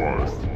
Five.